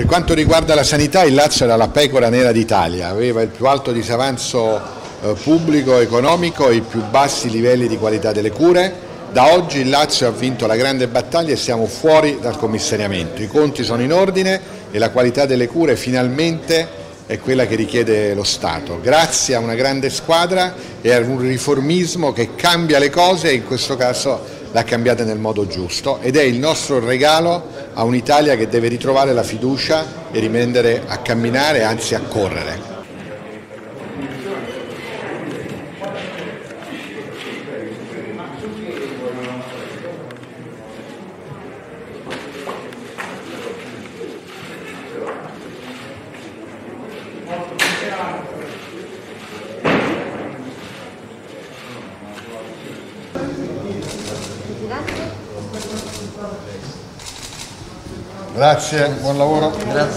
Per quanto riguarda la sanità, il Lazio era la pecora nera d'Italia, aveva il più alto disavanzo eh, pubblico, economico e i più bassi livelli di qualità delle cure. Da oggi il Lazio ha vinto la grande battaglia e siamo fuori dal commissariamento. I conti sono in ordine e la qualità delle cure finalmente è quella che richiede lo Stato, grazie a una grande squadra e a un riformismo che cambia le cose e in questo caso l'ha cambiata nel modo giusto ed è il nostro regalo a un'Italia che deve ritrovare la fiducia e riprendere a camminare, anzi a correre. Grazie, buon lavoro. Grazie.